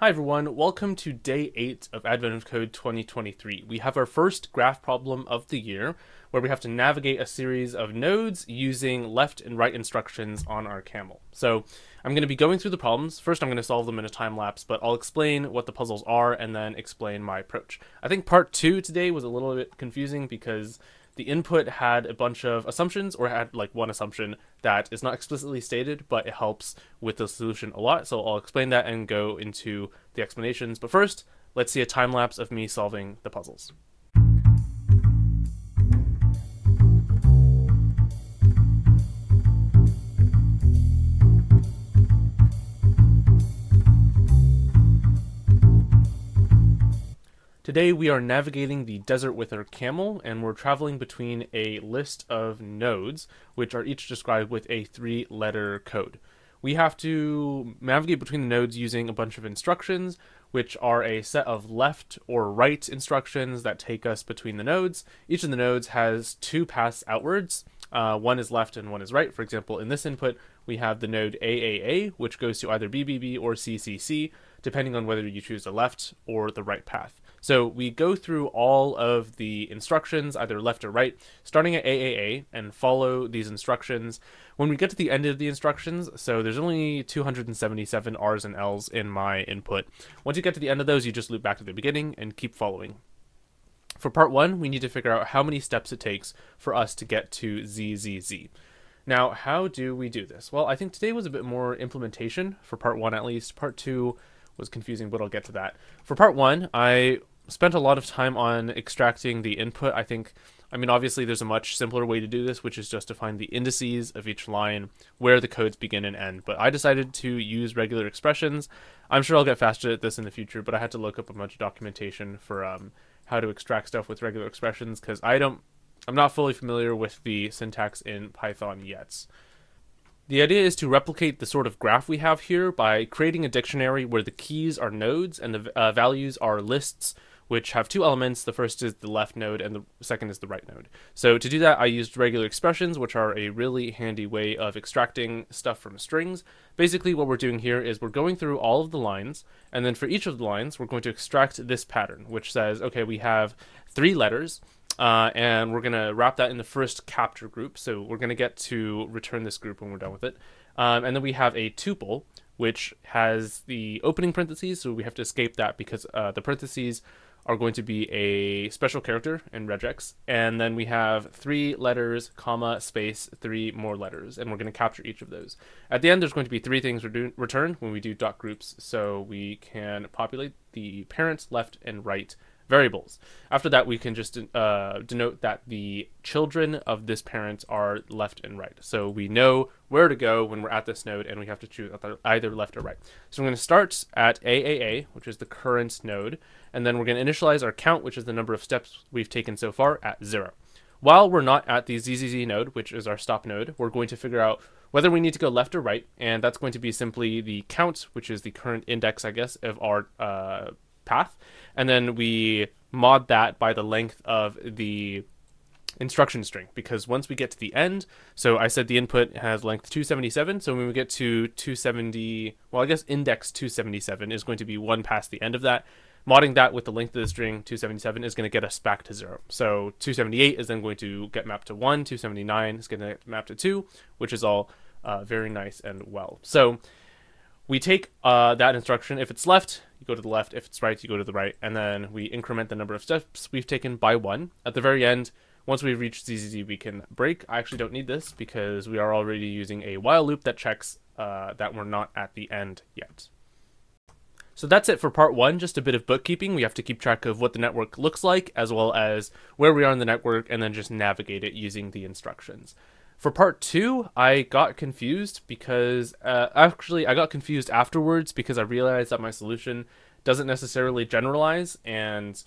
Hi everyone, welcome to day 8 of Advent of Code 2023. We have our first graph problem of the year, where we have to navigate a series of nodes using left and right instructions on our camel. So I'm going to be going through the problems. First I'm going to solve them in a time lapse, but I'll explain what the puzzles are and then explain my approach. I think part 2 today was a little bit confusing because the input had a bunch of assumptions or had like one assumption that is not explicitly stated, but it helps with the solution a lot. So I'll explain that and go into the explanations. But first, let's see a time lapse of me solving the puzzles. Today we are navigating the desert with our camel and we're traveling between a list of nodes which are each described with a three letter code. We have to navigate between the nodes using a bunch of instructions which are a set of left or right instructions that take us between the nodes. Each of the nodes has two paths outwards. Uh, one is left and one is right. For example, in this input, we have the node AAA, which goes to either BBB or CCC, depending on whether you choose the left or the right path. So we go through all of the instructions, either left or right, starting at AAA and follow these instructions. When we get to the end of the instructions, so there's only 277 R's and L's in my input. Once you get to the end of those, you just loop back to the beginning and keep following. For part one, we need to figure out how many steps it takes for us to get to ZZZ. Now, how do we do this? Well, I think today was a bit more implementation for part one at least. Part two was confusing, but I'll get to that. For part one, I spent a lot of time on extracting the input. I think, I mean, obviously there's a much simpler way to do this, which is just to find the indices of each line where the codes begin and end. But I decided to use regular expressions. I'm sure I'll get faster at this in the future, but I had to look up a bunch of documentation for um, how to extract stuff with regular expressions because I don't, I'm not fully familiar with the syntax in Python yet. The idea is to replicate the sort of graph we have here by creating a dictionary where the keys are nodes and the uh, values are lists, which have two elements. The first is the left node and the second is the right node. So to do that, I used regular expressions, which are a really handy way of extracting stuff from strings. Basically, what we're doing here is we're going through all of the lines, and then for each of the lines, we're going to extract this pattern, which says, okay, we have three letters, uh, and we're going to wrap that in the first capture group. So we're going to get to return this group when we're done with it. Um, and then we have a tuple, which has the opening parentheses. So we have to escape that because uh, the parentheses are going to be a special character in regex. And then we have three letters, comma, space, three more letters. And we're going to capture each of those. At the end, there's going to be three things re returned when we do dot groups. So we can populate the parent, left, and right variables. After that, we can just uh, denote that the children of this parent are left and right. So we know where to go when we're at this node, and we have to choose either left or right. So I'm going to start at AAA, which is the current node, and then we're going to initialize our count, which is the number of steps we've taken so far, at zero. While we're not at the ZZZ node, which is our stop node, we're going to figure out whether we need to go left or right, and that's going to be simply the count, which is the current index, I guess, of our uh, path, and then we mod that by the length of the instruction string because once we get to the end so i said the input has length 277 so when we get to 270 well i guess index 277 is going to be one past the end of that. Modding that with the length of the string 277 is going to get us back to zero. So 278 is then going to get mapped to 1 279 is going to get mapped to 2 which is all uh, very nice and well. So we take uh, that instruction. If it's left, you go to the left. If it's right, you go to the right. And then we increment the number of steps we've taken by one. At the very end, once we've reached ZZZ, we can break. I actually don't need this because we are already using a while loop that checks uh, that we're not at the end yet. So that's it for part one, just a bit of bookkeeping. We have to keep track of what the network looks like, as well as where we are in the network, and then just navigate it using the instructions. For part two, I got confused because uh, actually I got confused afterwards because I realized that my solution doesn't necessarily generalize, and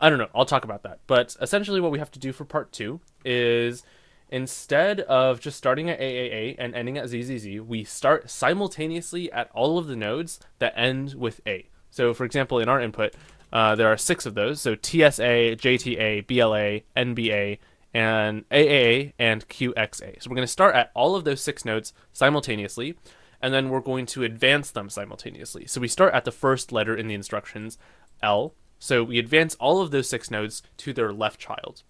I don't know. I'll talk about that. But essentially, what we have to do for part two is instead of just starting at AAA and ending at ZZZ, we start simultaneously at all of the nodes that end with A. So, for example, in our input, uh, there are six of those. So TSA, JTA, BLA, NBA, and AA and QXA. So we're going to start at all of those six nodes simultaneously. and then we're going to advance them simultaneously. So we start at the first letter in the instructions, L. So we advance all of those six nodes to their left child.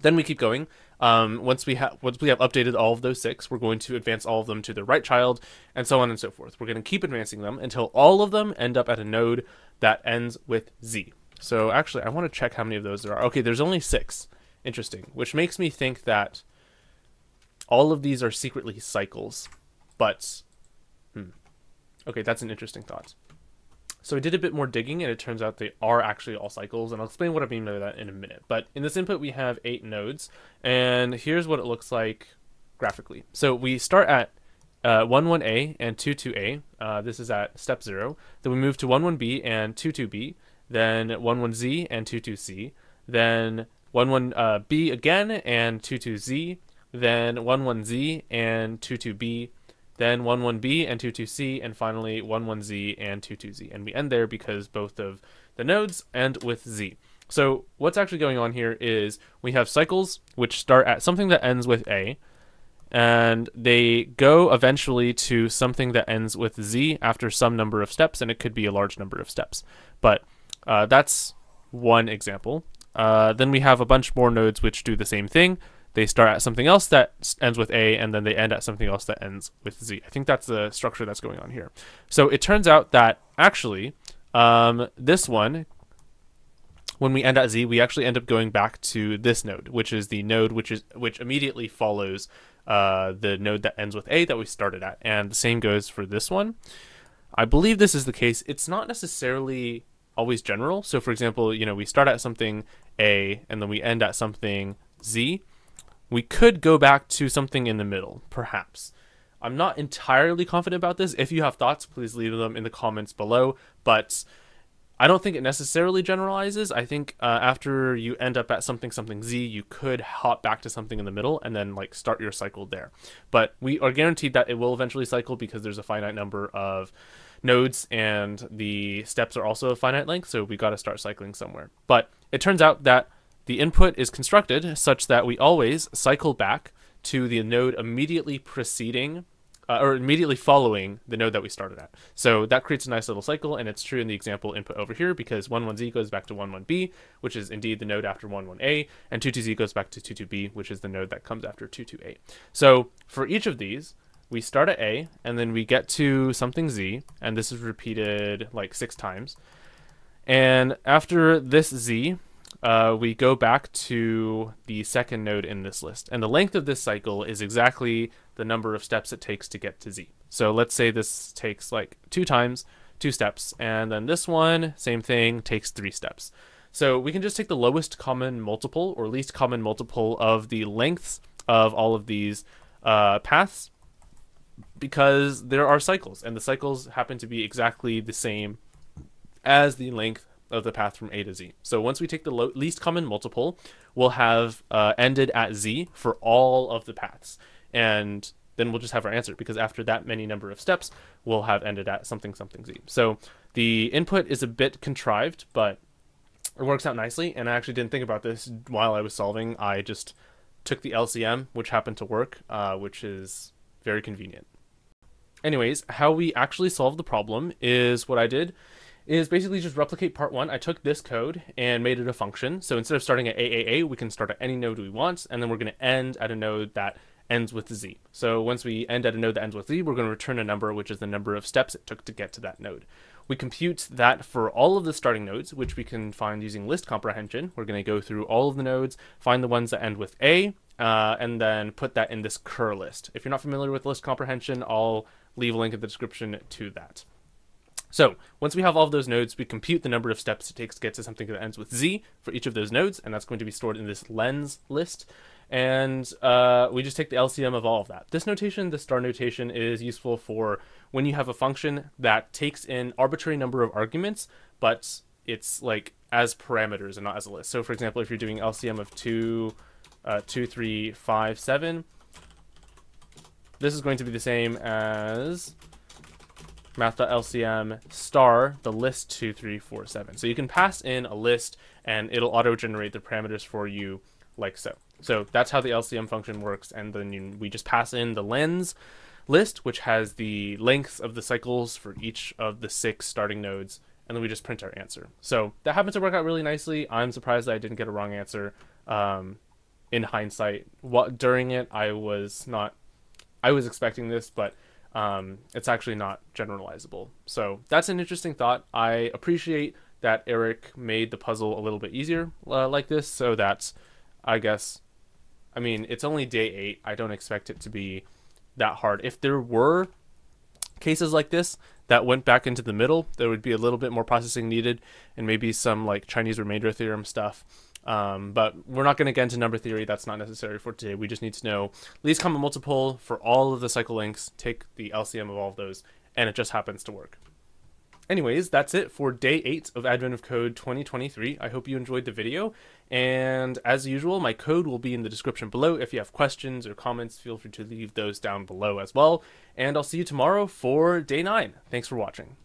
Then we keep going. Um, once we have once we have updated all of those six, we're going to advance all of them to the right child, and so on and so forth. We're going to keep advancing them until all of them end up at a node that ends with Z. So actually, I want to check how many of those there are. Okay, there's only six. Interesting, which makes me think that all of these are secretly cycles, but hmm. Okay, that's an interesting thought. So I did a bit more digging, and it turns out they are actually all cycles, and I'll explain what I mean by that in a minute. But in this input, we have eight nodes, and here's what it looks like graphically. So we start at uh, 11A and 22A. Uh, this is at step 0. Then we move to 11B and 22B, then 11Z and 22C, then 11B uh, again and 22Z, then 11Z and 22B, then 11B and 22C, and finally 11Z and 22Z. And we end there because both of the nodes end with Z. So what's actually going on here is we have cycles which start at something that ends with A, and they go eventually to something that ends with Z after some number of steps, and it could be a large number of steps. But uh, that's one example. Uh, then we have a bunch more nodes which do the same thing they start at something else that ends with A, and then they end at something else that ends with Z. I think that's the structure that's going on here. So it turns out that actually, um, this one, when we end at Z, we actually end up going back to this node, which is the node which is which immediately follows uh, the node that ends with A that we started at, and the same goes for this one. I believe this is the case. It's not necessarily always general. So, for example, you know, we start at something A and then we end at something Z we could go back to something in the middle, perhaps. I'm not entirely confident about this. If you have thoughts, please leave them in the comments below. But I don't think it necessarily generalizes. I think uh, after you end up at something something z, you could hop back to something in the middle and then like start your cycle there. But we are guaranteed that it will eventually cycle because there's a finite number of nodes and the steps are also a finite length, so we got to start cycling somewhere. But it turns out that the input is constructed such that we always cycle back to the node immediately preceding uh, or immediately following the node that we started at. So that creates a nice little cycle, and it's true in the example input over here because 11z goes back to 11b, which is indeed the node after 11a, and 22z goes back to 22b, which is the node that comes after 22a. So for each of these, we start at a, and then we get to something z, and this is repeated like six times. And after this z, uh, we go back to the second node in this list. And the length of this cycle is exactly the number of steps it takes to get to z. So let's say this takes like two times, two steps, and then this one, same thing, takes three steps. So we can just take the lowest common multiple or least common multiple of the lengths of all of these uh, paths because there are cycles, and the cycles happen to be exactly the same as the length of the path from A to Z. So once we take the least common multiple, we'll have uh, ended at Z for all of the paths. And then we'll just have our answer because after that many number of steps, we'll have ended at something something Z. So the input is a bit contrived, but it works out nicely. And I actually didn't think about this while I was solving. I just took the LCM, which happened to work, uh, which is very convenient. Anyways, how we actually solve the problem is what I did is basically just replicate part one. I took this code and made it a function. So instead of starting at AAA, we can start at any node we want, and then we're going to end at a node that ends with Z. So once we end at a node that ends with Z, we're going to return a number, which is the number of steps it took to get to that node. We compute that for all of the starting nodes, which we can find using list comprehension. We're going to go through all of the nodes, find the ones that end with A, uh, and then put that in this cur list. If you're not familiar with list comprehension, I'll leave a link in the description to that. So once we have all of those nodes, we compute the number of steps it takes to get to something that ends with z for each of those nodes, and that's going to be stored in this lens list. And uh, we just take the LCM of all of that. This notation, the star notation, is useful for when you have a function that takes in arbitrary number of arguments, but it's like as parameters and not as a list. So for example, if you're doing LCM of two, uh, two, three, five, seven, this is going to be the same as math.lcm star the list 2347. So you can pass in a list and it'll auto-generate the parameters for you like so. So that's how the LCM function works. And then you, we just pass in the lens list, which has the lengths of the cycles for each of the six starting nodes, and then we just print our answer. So that happened to work out really nicely. I'm surprised that I didn't get a wrong answer. Um, in hindsight, what during it, I was not, I was expecting this, but um, it's actually not generalizable. So that's an interesting thought. I appreciate that Eric made the puzzle a little bit easier uh, like this, so that's, I guess, I mean, it's only day eight. I don't expect it to be that hard. If there were cases like this that went back into the middle, there would be a little bit more processing needed and maybe some like Chinese remainder theorem stuff. Um, but we're not going to get into number theory. That's not necessary for today. We just need to know least common multiple for all of the cycle lengths. Take the LCM of all of those, and it just happens to work. Anyways, that's it for day 8 of Advent of Code 2023. I hope you enjoyed the video, and as usual, my code will be in the description below. If you have questions or comments, feel free to leave those down below as well, and I'll see you tomorrow for day 9. Thanks for watching.